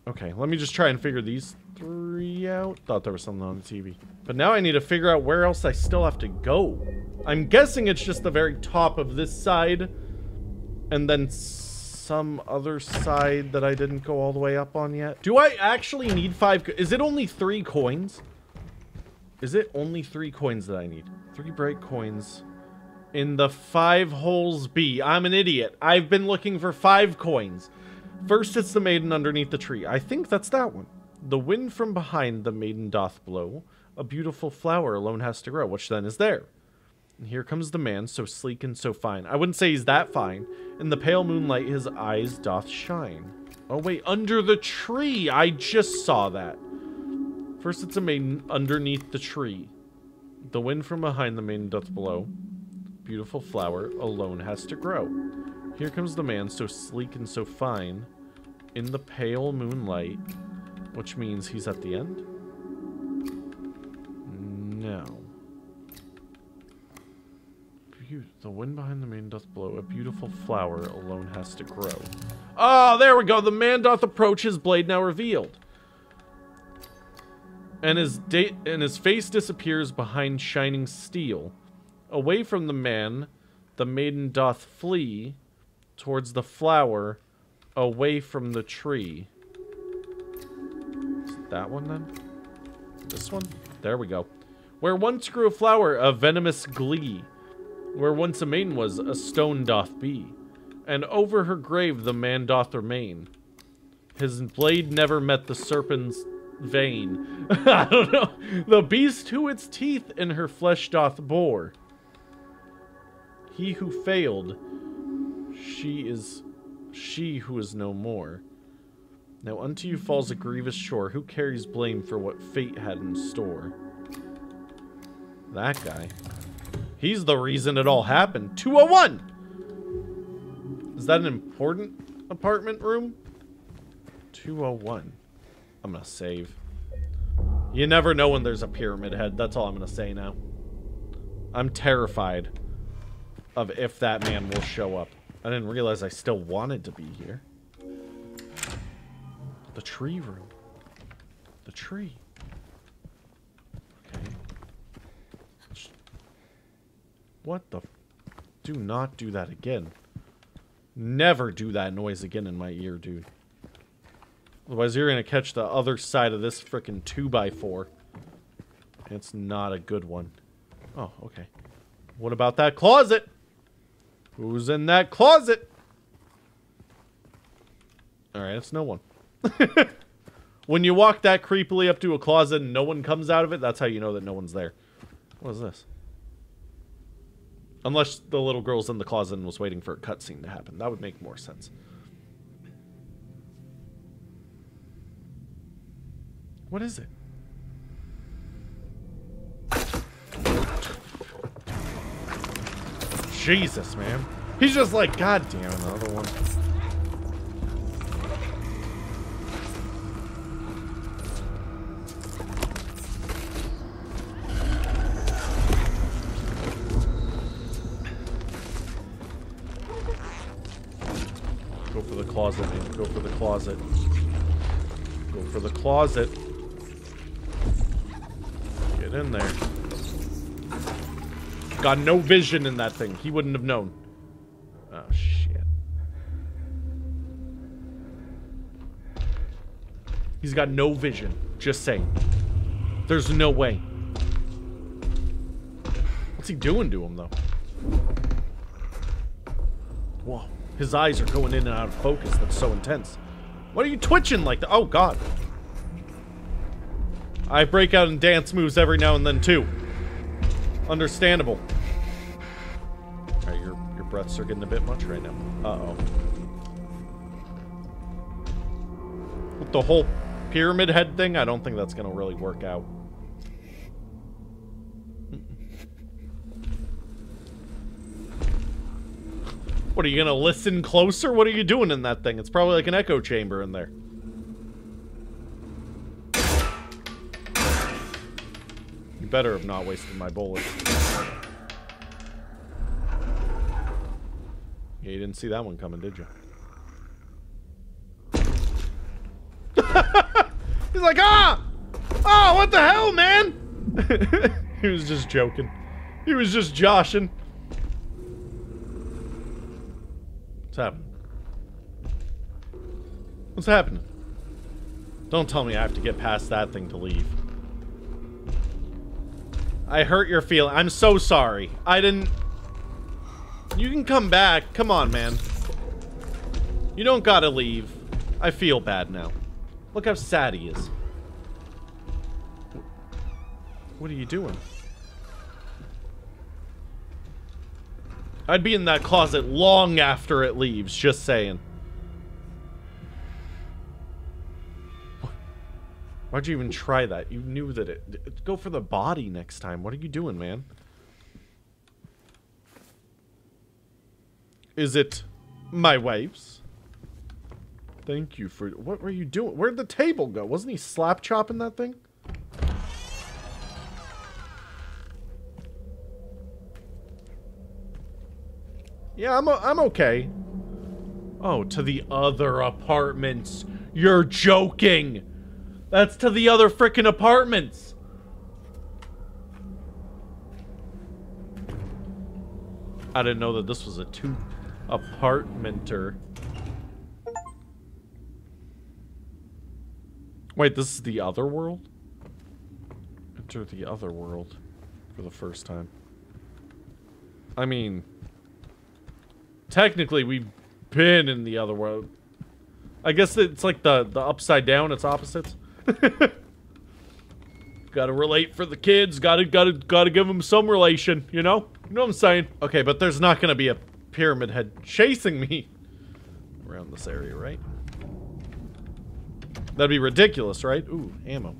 Okay, let me just try and figure these three out. Thought there was something on the TV. But now I need to figure out where else I still have to go. I'm guessing it's just the very top of this side. And then some other side that I didn't go all the way up on yet. Do I actually need five? Is it only three coins? Is it only three coins that I need? Three bright coins in the five holes B. I'm an idiot. I've been looking for five coins. First, it's the maiden underneath the tree. I think that's that one. The wind from behind the maiden doth blow. A beautiful flower alone has to grow, which then is there. And here comes the man, so sleek and so fine. I wouldn't say he's that fine. In the pale moonlight, his eyes doth shine. Oh, wait, under the tree! I just saw that. First, it's a maiden underneath the tree. The wind from behind the maiden doth blow beautiful flower alone has to grow. Here comes the man, so sleek and so fine, in the pale moonlight, which means he's at the end? No. Be the wind behind the man doth blow, a beautiful flower alone has to grow. Oh, there we go! The man doth approach, his blade now revealed. And his, and his face disappears behind shining steel. Away from the man, the maiden doth flee towards the flower, away from the tree. That one then? This one? There we go. Where once grew a flower, a venomous glee. Where once a maiden was, a stone doth be. And over her grave the man doth remain. His blade never met the serpent's vein. *laughs* I don't know. The beast who its teeth in her flesh doth bore. He who failed, she is she who is no more. Now unto you falls a grievous shore. Who carries blame for what fate had in store? That guy. He's the reason it all happened. 201! Is that an important apartment room? 201. I'm gonna save. You never know when there's a pyramid head. That's all I'm gonna say now. I'm terrified of if that man will show up. I didn't realize I still wanted to be here. The tree room. The tree. Okay. What the... Do not do that again. Never do that noise again in my ear, dude. Otherwise, you're going to catch the other side of this freaking 2x4. It's not a good one. Oh, okay. What about that closet? Who's in that closet? Alright, it's no one. *laughs* when you walk that creepily up to a closet and no one comes out of it, that's how you know that no one's there. What is this? Unless the little girl's in the closet and was waiting for a cutscene to happen. That would make more sense. What is it? Jesus, man. He's just like, God damn, another one. Go for the closet, man. Go for the closet. Go for the closet. Get in there. Got no vision in that thing. He wouldn't have known. Oh, shit. He's got no vision. Just saying. There's no way. What's he doing to him, though? Whoa. His eyes are going in and out of focus. That's so intense. What are you twitching like that? Oh, God. I break out in dance moves every now and then, too. Understandable. Are getting a bit much right now. Uh-oh. With the whole pyramid head thing, I don't think that's going to really work out. What, are you going to listen closer? What are you doing in that thing? It's probably like an echo chamber in there. You better have not wasted my bullets. Yeah, you didn't see that one coming, did you? *laughs* He's like, ah! Oh, what the hell, man? *laughs* he was just joking. He was just joshing. What's happening? What's happening? Don't tell me I have to get past that thing to leave. I hurt your feeling. I'm so sorry. I didn't... You can come back. Come on, man. You don't gotta leave. I feel bad now. Look how sad he is. What are you doing? I'd be in that closet long after it leaves, just saying. Why'd you even try that? You knew that it... Go for the body next time. What are you doing, man? Is it my wife's? Thank you for... What were you doing? Where'd the table go? Wasn't he slap chopping that thing? Yeah, I'm, I'm okay. Oh, to the other apartments. You're joking. That's to the other freaking apartments. I didn't know that this was a two apartmenter. Wait, this is the other world? Enter the other world for the first time. I mean, technically we've been in the other world. I guess it's like the, the upside down, it's opposites. *laughs* gotta relate for the kids, gotta, gotta, gotta give them some relation, you know? You know what I'm saying? Okay, but there's not gonna be a pyramid head chasing me around this area, right? That'd be ridiculous, right? Ooh, ammo.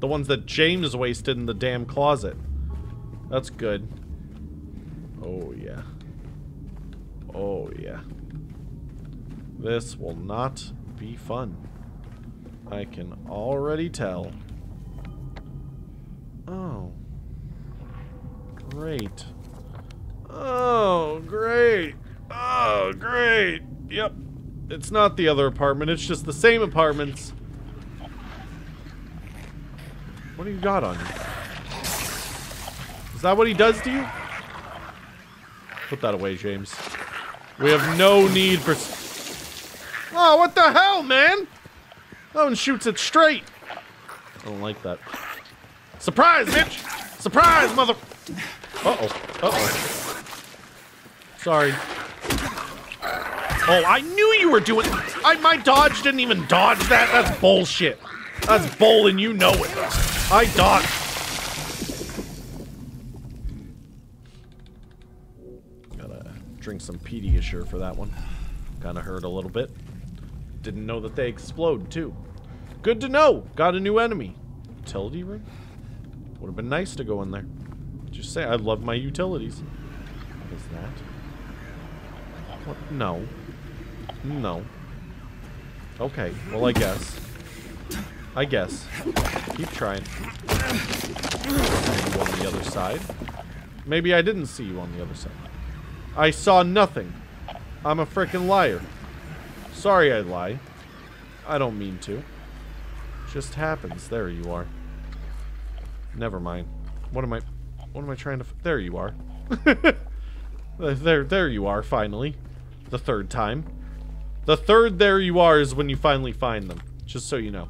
The ones that James wasted in the damn closet. That's good. Oh, yeah. Oh, yeah. This will not be fun. I can already tell. Oh. Great. Oh, great. Oh, great. Yep. It's not the other apartment. It's just the same apartments. What do you got on you? Is that what he does to you? Put that away, James. We have no need for... Oh, what the hell, man? That one shoots it straight. I don't like that. Surprise, bitch! Surprise, mother... Uh-oh. Uh-oh. Sorry. Oh, I knew you were doing... I, my dodge didn't even dodge that. That's bullshit. That's bull and you know it. I dodged. Gotta drink some Pediasure for that one. Kinda hurt a little bit. Didn't know that they explode, too. Good to know. Got a new enemy. Utility room? Would have been nice to go in there. Just say, I love my utilities. What is that? What? No. No. Okay, well, I guess. I guess. Keep trying. you on the other side. Maybe I didn't see you on the other side. I saw nothing. I'm a freaking liar. Sorry I lie. I don't mean to. Just happens. There you are. Never mind. What am I... What am I trying to... There you are. *laughs* there, there you are, finally. The third time. The third there you are is when you finally find them. Just so you know.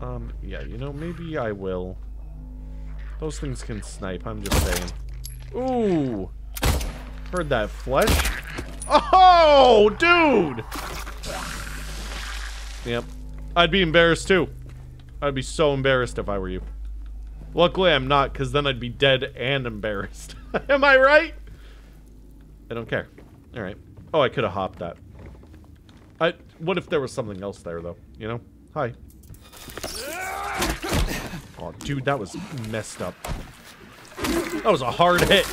Um, yeah, you know, maybe I will. Those things can snipe, I'm just saying. Ooh! Heard that flesh? Oh, dude! Yep. I'd be embarrassed too. I'd be so embarrassed if I were you. Luckily, I'm not, because then I'd be dead and embarrassed. *laughs* Am I right? I don't care. Alright. Oh, I could have hopped that. I. What if there was something else there, though? You know? Hi. *laughs* Oh, dude, that was messed up. That was a hard hit.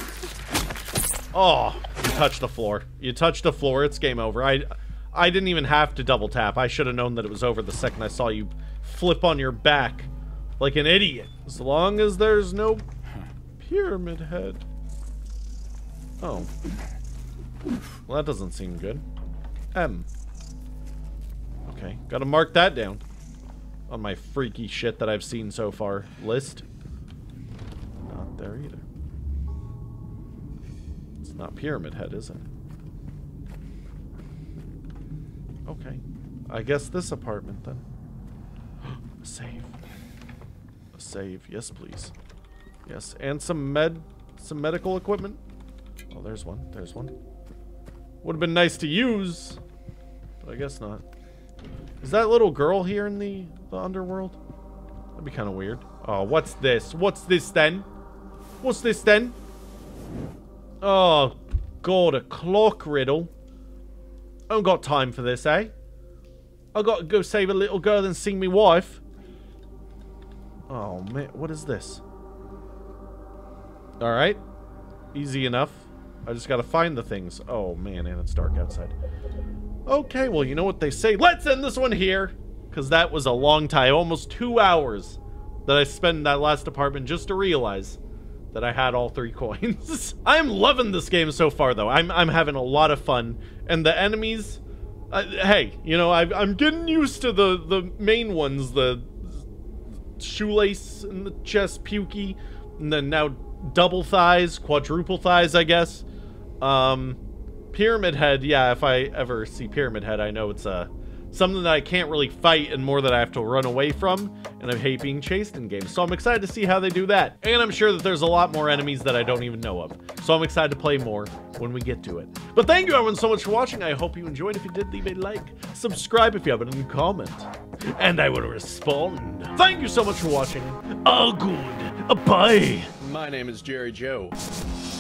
Oh, you touched the floor. You touched the floor. It's game over. I, I didn't even have to double tap. I should have known that it was over the second I saw you flip on your back like an idiot. As long as there's no pyramid head. Oh. Well, that doesn't seem good. M. Okay, gotta mark that down on my freaky shit that I've seen so far list. Not there either. It's not Pyramid Head, is it? Okay. I guess this apartment then. *gasps* A save. A save. Yes, please. Yes, and some med some medical equipment. Oh, there's one. There's one. Would have been nice to use, but I guess not. Is that little girl here in the, the underworld? That'd be kind of weird. Oh, what's this? What's this then? What's this then? Oh, God, a clock riddle. I don't got time for this, eh? I got to go save a little girl and sing me wife. Oh, man, what is this? Alright. Easy enough. I just gotta find the things. Oh, man, and it's dark outside. Okay, well, you know what they say. Let's end this one here. Because that was a long time. Almost two hours that I spent in that last apartment just to realize that I had all three *laughs* coins. I'm loving this game so far, though. I'm, I'm having a lot of fun. And the enemies... Uh, hey, you know, I, I'm getting used to the, the main ones. The shoelace and the chest pukey. And then now double thighs, quadruple thighs, I guess. Um, Pyramid Head, yeah, if I ever see Pyramid Head, I know it's uh, something that I can't really fight and more that I have to run away from, and I hate being chased in games. So I'm excited to see how they do that. And I'm sure that there's a lot more enemies that I don't even know of. So I'm excited to play more when we get to it. But thank you everyone so much for watching. I hope you enjoyed. If you did, leave a like. Subscribe if you haven't, and comment. And I will respond. Thank you so much for watching. All good. Bye. My name is Jerejoe.